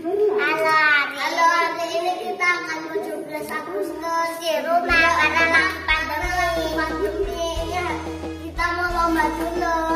Halo Halo hari ini kita akan 17 Agustus di rumah karena lagi pandemi. Kita mau lomba dulu.